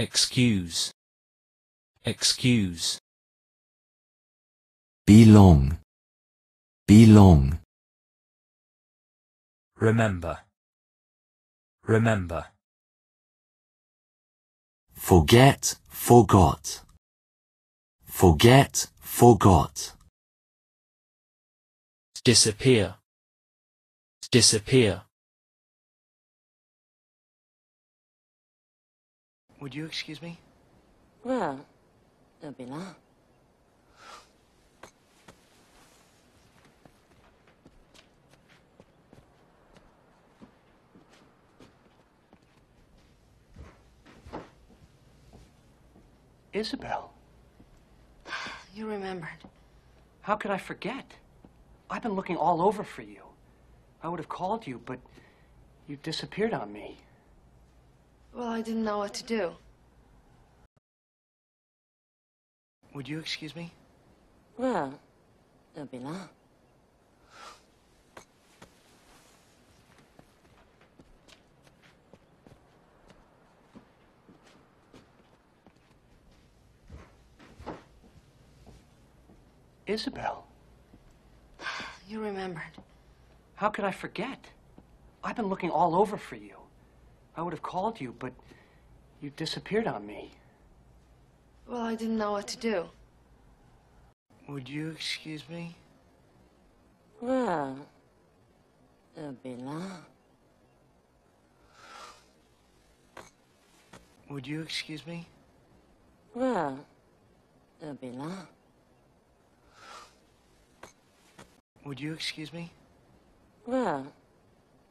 excuse, excuse, belong, belong, remember, remember, forget, forgot, forget, forgot, disappear, disappear, Would you excuse me? Well, there'll be long. Isabel, You remembered. how could I forget? I've been looking all over for you. I would have called you, but you disappeared on me. Well, I didn't know what to do. Would you excuse me? Well, there'll be long. Isabel, You remembered. how could I forget? I've been looking all over for you. I would have called you, but you disappeared on me. Well, I didn't know what to do. Would you excuse me? Well, it'll be long. Would you excuse me? Well, it'll be long. Would you excuse me? Well,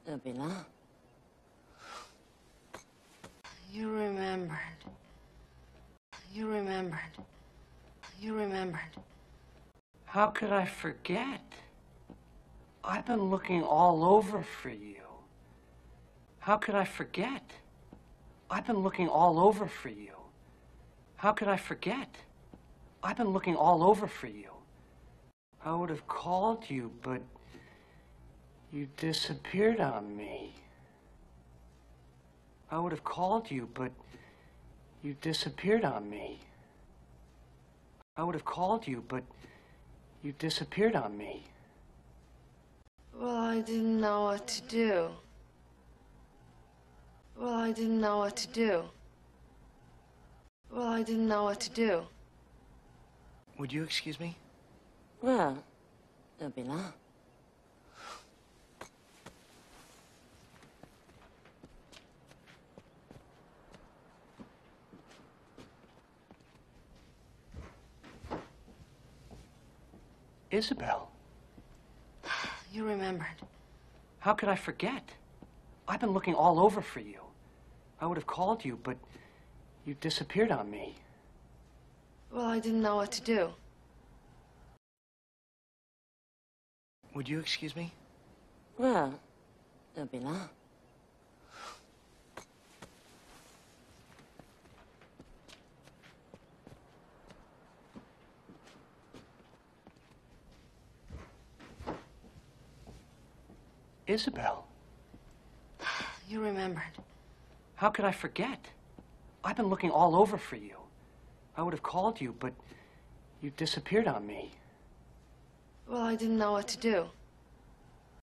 there'll be that. You remembered. You remembered. You remembered. How could I forget? I've been looking all over for you. How could I forget? I've been looking all over for you. How could I forget? I've been looking all over for you. I would have called you, but you disappeared on me. I would have called you, but you disappeared on me. I would have called you, but you disappeared on me. Well, I didn't know what to do. Well, I didn't know what to do. Well, I didn't know what to do. Would you excuse me? Well, there'll be that. Isabel, You remembered. how could I forget? I've been looking all over for you. I would have called you, but you disappeared on me. Well, I didn't know what to do. Would you excuse me? Well, there'll be that. Isabel, You remembered. how could I forget? I've been looking all over for you. I would have called you, but you disappeared on me. Well, I didn't know what to do.